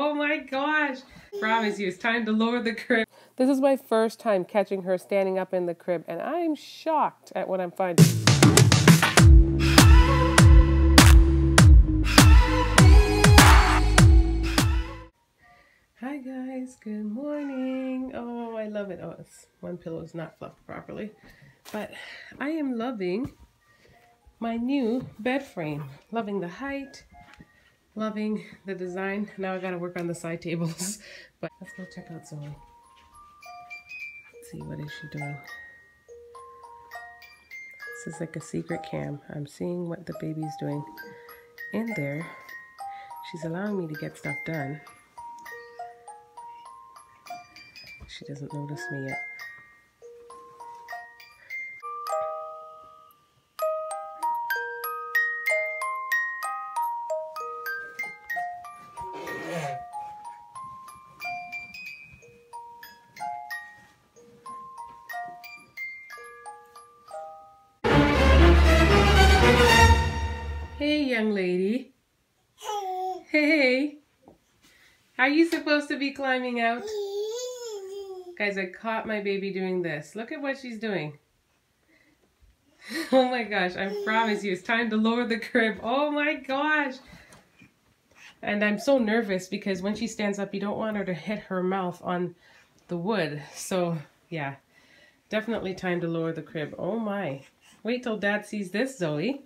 Oh my gosh. Promise you, it's time to lower the crib. This is my first time catching her standing up in the crib, and I'm shocked at what I'm finding. Hi guys, good morning. Oh, I love it. Oh, it's, one pillow is not fluffed properly. But I am loving my new bed frame. Loving the height, loving the design. Now I gotta work on the side tables. But let's go check out Zoe. Let's see, what is she doing? This is like a secret cam. I'm seeing what the baby's doing in there. She's allowing me to get stuff done. She doesn't notice me yet. Hey, young lady. Hey. How are you supposed to be climbing out? Guys, I caught my baby doing this. Look at what she's doing. Oh my gosh, I promise you, it's time to lower the crib. Oh my gosh. And I'm so nervous because when she stands up, you don't want her to hit her mouth on the wood. So, yeah, definitely time to lower the crib. Oh my. Wait till dad sees this, Zoe.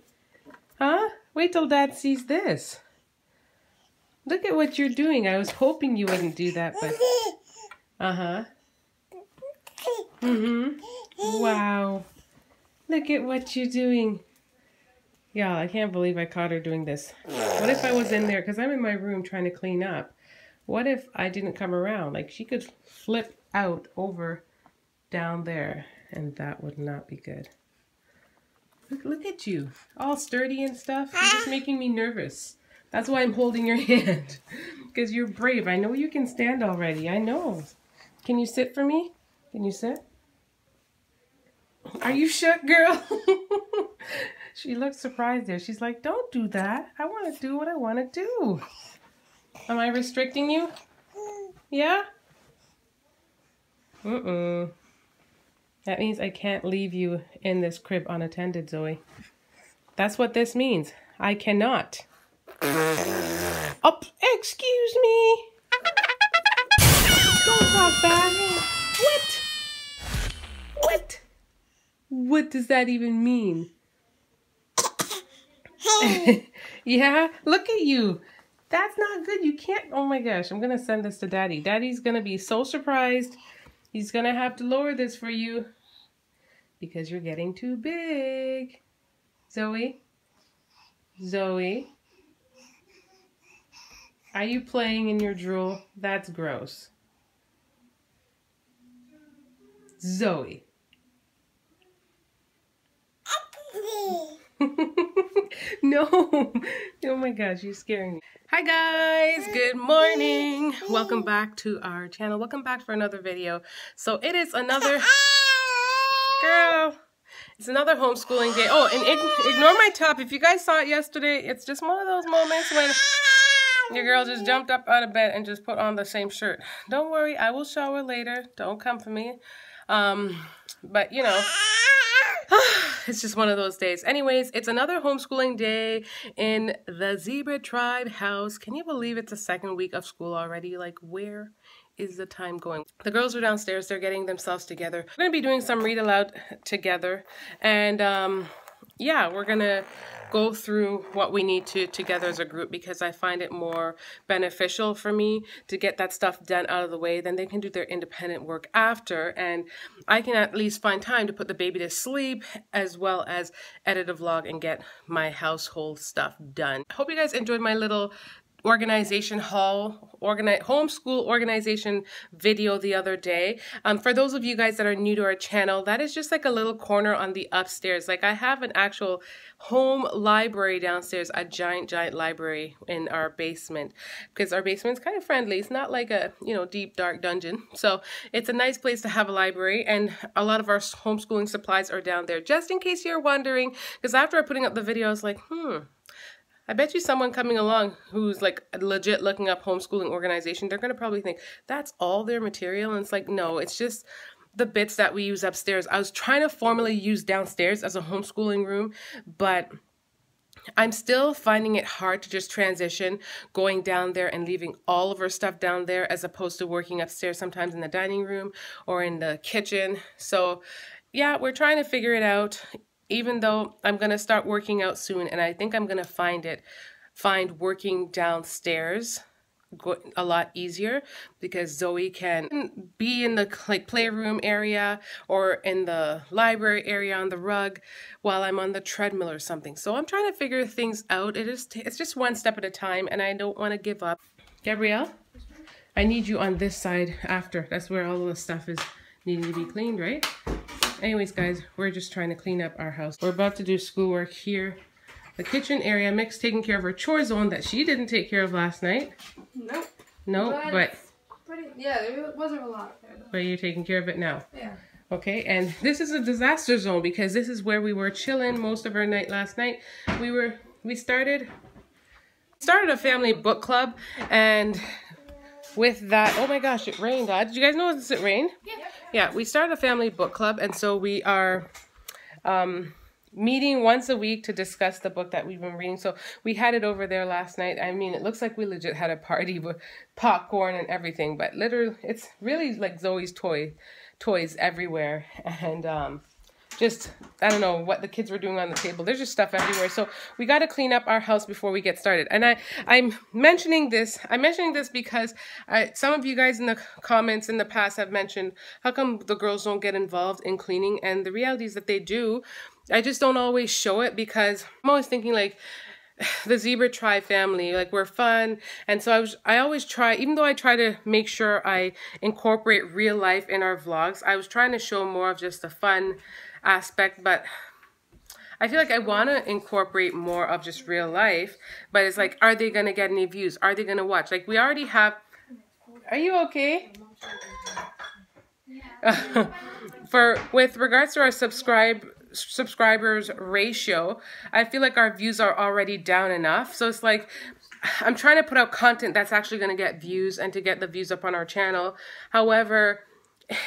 Huh? Wait till dad sees this. Look at what you're doing. I was hoping you wouldn't do that, but... Uh-huh. Mm-hmm. Wow. Look at what you're doing. Yeah, I can't believe I caught her doing this. What if I was in there? Because I'm in my room trying to clean up. What if I didn't come around? Like, she could flip out over down there. And that would not be good. Look, look at you. All sturdy and stuff. You're just making me nervous. That's why I'm holding your hand. Because you're brave. I know you can stand already. I know. Can you sit for me? Can you sit? Are you shook, girl? she looks surprised there. She's like, don't do that. I want to do what I want to do. Am I restricting you? Yeah? Mm-mm. That means I can't leave you in this crib unattended, Zoe. That's what this means. I cannot. Oh, excuse me. Don't talk back. What? What? What does that even mean? yeah, look at you. That's not good. You can't. Oh my gosh, I'm going to send this to daddy. Daddy's going to be so surprised. He's going to have to lower this for you because you're getting too big. Zoe? Zoe? Are you playing in your drool? That's gross. Zoe. no. Oh my gosh, you're scaring me. Hi guys, good morning. Welcome back to our channel. Welcome back for another video. So it is another girl. It's another homeschooling day. Oh, and ignore my top. If you guys saw it yesterday, it's just one of those moments when your girl just jumped up out of bed and just put on the same shirt. Don't worry, I will shower later. Don't come for me. Um, but you know, it's just one of those days. Anyways, it's another homeschooling day in the Zebra Tribe house. Can you believe it's the second week of school already? Like, where is the time going? The girls are downstairs. They're getting themselves together. We're going to be doing some read aloud together. And, um, yeah, we're going to go through what we need to together as a group because I find it more beneficial for me to get that stuff done out of the way. Then they can do their independent work after, and I can at least find time to put the baby to sleep as well as edit a vlog and get my household stuff done. I hope you guys enjoyed my little organization hall organize homeschool organization video the other day. Um, for those of you guys that are new to our channel that is just like a little corner on the upstairs. Like i have an actual home library downstairs a giant giant library in our basement because our basement's kind of friendly. It's not like a you know deep dark dungeon. So it's a nice place to have a library and a lot of our homeschooling supplies are down there. Just in case you're wondering because after putting up the video i was like hmm I bet you someone coming along who's like legit looking up homeschooling organization, they're going to probably think that's all their material. And it's like, no, it's just the bits that we use upstairs. I was trying to formally use downstairs as a homeschooling room, but I'm still finding it hard to just transition going down there and leaving all of our stuff down there as opposed to working upstairs sometimes in the dining room or in the kitchen. So yeah, we're trying to figure it out even though I'm going to start working out soon and I think I'm going to find it find working downstairs a lot easier because Zoe can be in the like playroom area or in the library area on the rug while I'm on the treadmill or something. So I'm trying to figure things out. It is it's just one step at a time and I don't want to give up. Gabrielle, I need you on this side after. That's where all the stuff is needing to be cleaned, right? Anyways, guys, we're just trying to clean up our house. We're about to do schoolwork here the kitchen area. Mick's taking care of her chore zone that she didn't take care of last night. Nope. No, but, but pretty, yeah, there wasn't a lot there. Though. But you're taking care of it now. Yeah. Okay, and this is a disaster zone because this is where we were chilling most of our night last night. We were we started started a family book club and with that oh my gosh it rained did you guys know it rained yeah yeah we started a family book club and so we are um meeting once a week to discuss the book that we've been reading. So we had it over there last night. I mean, it looks like we legit had a party with popcorn and everything, but literally, it's really like Zoe's toy, toys everywhere, and um, just I don't know what the kids were doing on the table. There's just stuff everywhere. So we got to clean up our house before we get started. And I I'm mentioning this. I'm mentioning this because I, some of you guys in the comments in the past have mentioned how come the girls don't get involved in cleaning, and the reality is that they do. I just don't always show it because I'm always thinking like the zebra tribe family like we're fun and so i was i always try even though i try to make sure i incorporate real life in our vlogs i was trying to show more of just the fun aspect but I feel like I want to incorporate more of just real life, but it's like, are they going to get any views? Are they going to watch? Like, we already have. Are you okay? For with regards to our subscribe subscribers ratio, I feel like our views are already down enough. So it's like I'm trying to put out content that's actually going to get views and to get the views up on our channel. However,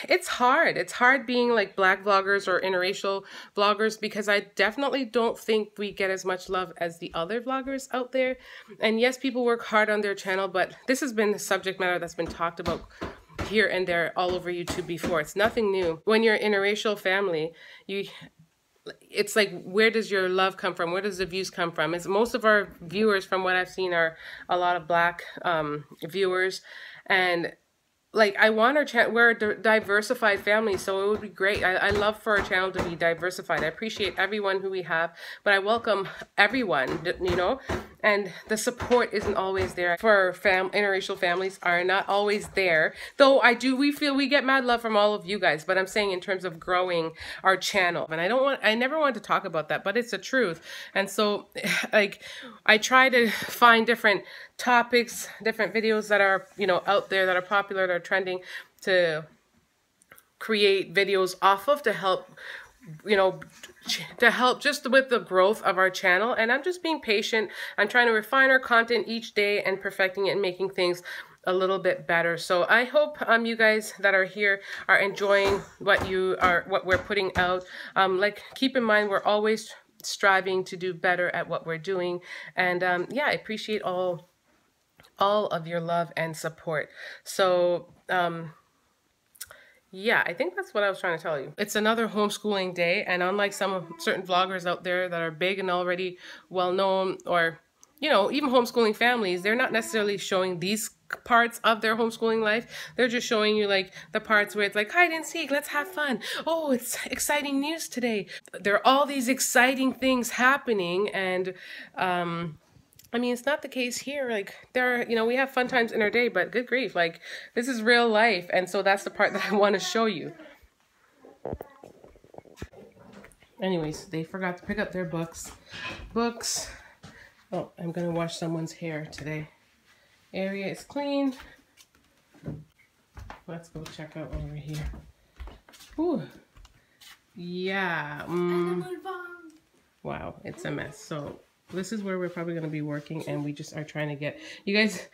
it's hard. It's hard being like black vloggers or interracial vloggers because I definitely don't think we get as much love as the other vloggers out there. And yes, people work hard on their channel, but this has been the subject matter that's been talked about here and there all over YouTube before. It's nothing new. When you're in a racial family, you it's like where does your love come from where does the views come from it's most of our viewers from what i've seen are a lot of black um, viewers and like I want our channel. We're a diversified family, so it would be great. I, I love for our channel to be diversified. I appreciate everyone who we have, but I welcome everyone. You know, and the support isn't always there for fam interracial families are not always there. Though I do, we feel we get mad love from all of you guys. But I'm saying in terms of growing our channel, and I don't want. I never want to talk about that, but it's the truth. And so, like, I try to find different topics, different videos that are, you know, out there that are popular, that are trending to create videos off of to help, you know, to help just with the growth of our channel. And I'm just being patient. I'm trying to refine our content each day and perfecting it and making things a little bit better. So I hope um you guys that are here are enjoying what you are what we're putting out. Um like keep in mind we're always striving to do better at what we're doing. And um yeah, I appreciate all all of your love and support. So, um, yeah, I think that's what I was trying to tell you. It's another homeschooling day, and unlike some of certain vloggers out there that are big and already well known, or you know, even homeschooling families, they're not necessarily showing these parts of their homeschooling life. They're just showing you like the parts where it's like hide and seek, let's have fun. Oh, it's exciting news today. There are all these exciting things happening, and um, I mean, it's not the case here. Like, there are, you know, we have fun times in our day, but good grief, like, this is real life. And so that's the part that I want to show you. Anyways, they forgot to pick up their books. Books. Oh, I'm going to wash someone's hair today. Area is clean. Let's go check out over here. Ooh. Yeah. Mm. Wow, it's a mess. So this is where we're probably going to be working and we just are trying to get you guys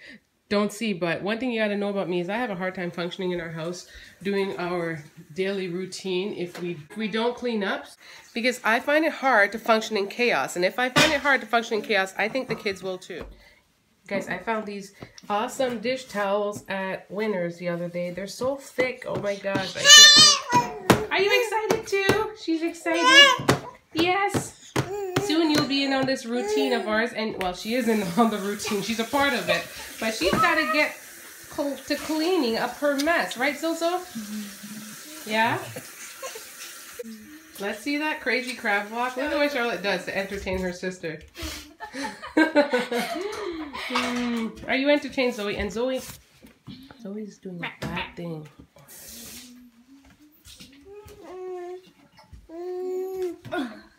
don't see but one thing you got to know about me is i have a hard time functioning in our house doing our daily routine if we we don't clean up because i find it hard to function in chaos and if i find it hard to function in chaos i think the kids will too. Guys i found these awesome dish towels at winners the other day. They're so thick. Oh my gosh i can't are you excited too? She's excited? Yes soon you'll be in on this routine of ours and well she isn't on the routine. She's a part of it. But she's got to get to cleaning up her mess. Right Zozo? yeah? Let's see that crazy crab walk. Look at what Charlotte does to entertain her sister. Are you entertained Zoe? And Zoe Zoe's doing a bad thing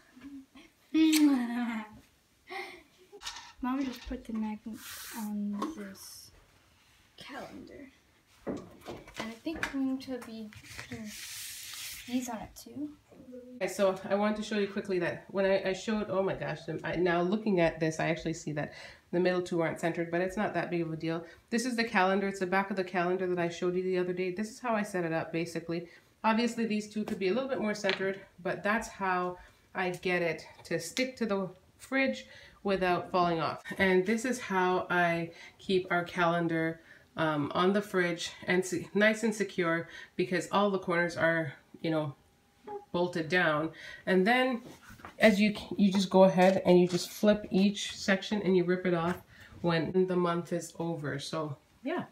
Mom just put the magnet on this calendar. And I think I'm going to be putting these on it too. Okay, so I want to show you quickly that when I, I showed, oh my gosh, I, now looking at this, I actually see that the middle two aren't centered, but it's not that big of a deal. This is the calendar. It's the back of the calendar that I showed you the other day. This is how I set it up, basically. Obviously, these two could be a little bit more centered, but that's how I get it to stick to the fridge without falling off. And this is how I keep our calendar um, on the fridge and nice and secure because all the corners are, you know, bolted down. And then as you, you just go ahead and you just flip each section and you rip it off when the month is over. So yeah.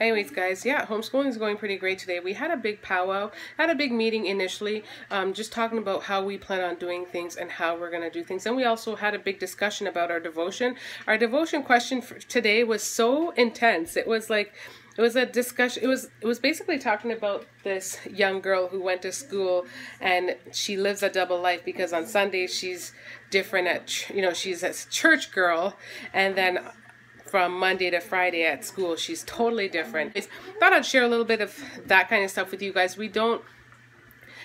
Anyways, guys, yeah, homeschooling is going pretty great today. We had a big powwow, had a big meeting initially, um, just talking about how we plan on doing things and how we're going to do things. And we also had a big discussion about our devotion. Our devotion question for today was so intense. It was like, it was a discussion it was it was basically talking about this young girl who went to school and she lives a double life because on sundays she's different at you know she's a church girl and then from Monday to Friday at school. She's totally different. I thought I'd share a little bit of that kind of stuff with you guys. We don't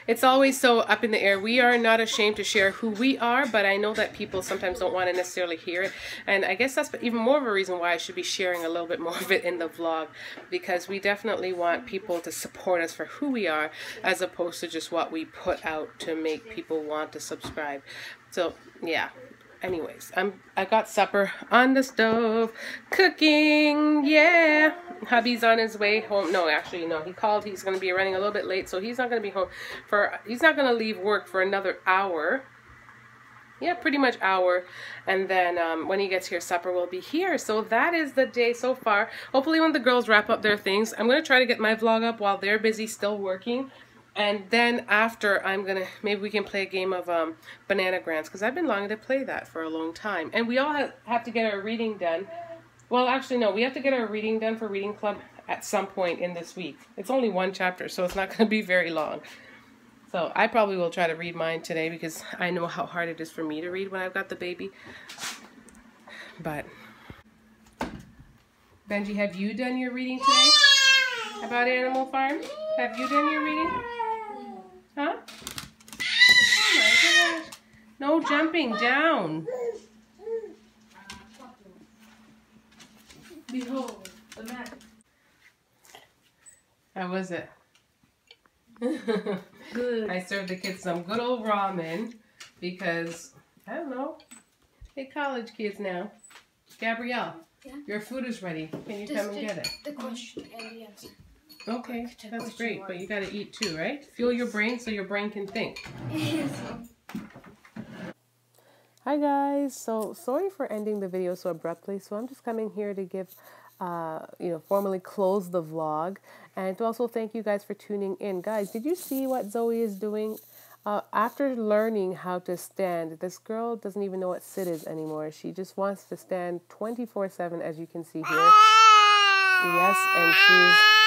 it's always so up in the air. We are not ashamed to share who we are, but I know that people sometimes don't want to necessarily hear it. And I guess that's even more of a reason why I should be sharing a little bit more of it in the vlog, because we definitely want people to support us for who we are, as opposed to just what we put out to make people want to subscribe. So, yeah, anyways i'm i got supper on the stove cooking yeah. Hubby's on his way home. No actually no he called he's to be running a little bit late so he's not to be home for he's not to leave work for another hour. Yeah pretty much hour. And then um, when he gets here supper will be here. So that is the day so far. Hopefully when the girls wrap up their things i'm to try to get my vlog up while they're busy still working and then after, I'm gonna, maybe we can play a game of um, Bananagrams, because I've been longing to play that for a long time. And we all have, have to get our reading done. Well, actually, no, we have to get our reading done for Reading Club at some point in this week. It's only one chapter, so it's not going to be very long. So I probably will try to read mine today because I know how hard it is for me to read when I've got the baby. But, Benji, have you done your reading today about Animal Farm? Have you done your reading? Huh? Oh my gosh. No jumping down. Behold, the map. How was it? Good. I served the kids some good old ramen because, I don't know, hey college kids now. Gabrielle, Yeah? your food is ready. Can you Just come and the- get it? The question and the answer. Okay, quick that's great, but you gotta eat too, right? Fuel your brain so your brain can think. Hi guys, so sorry for ending the video so abruptly. So I'm just coming here to give, uh, you know, formally close the vlog and to also thank you guys for tuning in. Guys, did you see what Zoe is doing? Uh, after learning how to stand, this girl doesn't even know what sit is anymore. She just wants to stand 24 7 as you can see here. Yes, and she's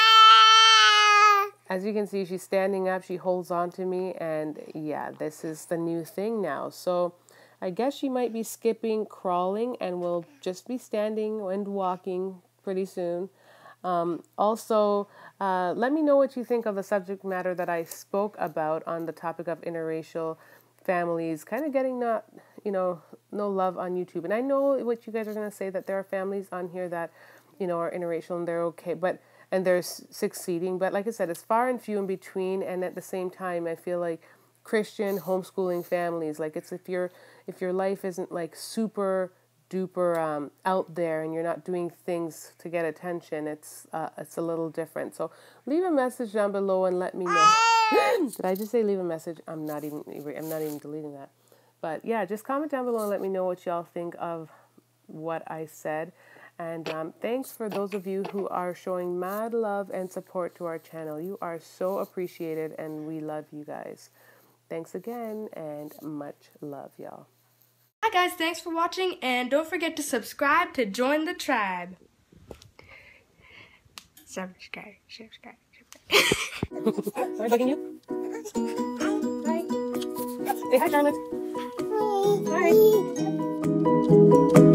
as you can see, she's standing up. She holds on to me, and yeah, this is the new thing now. So I guess she might be skipping crawling and will just be standing and walking pretty soon. Um, also, uh, let me know what you think of the subject matter that I spoke about on the topic of interracial families, kind of getting not you know, no love on YouTube. And I know what you guys are going to say that there are families on here that, you know, are interracial and they're okay, but and they're succeeding. But like I said, it's far and few in between. And at the same time, I feel like Christian homeschooling families, like it's if your if your life isn't like super duper um, out there and you're not doing things to get attention, it's uh, it's a little different. So leave a message down below and let me know. Did I just say leave a message? I'm not even I'm not even deleting that. But yeah, just comment down below and let me know what y'all think of what I said. And um, thanks for those of you who are showing mad love and support to our channel. You are so appreciated and we love you guys. Thanks again and much love, y'all. Hi guys, thanks for watching and don't forget to subscribe to join the tribe. Subscribe, subscribe, subscribe. Am I bugging you? Hi. Say hi, Charlotte. Hi.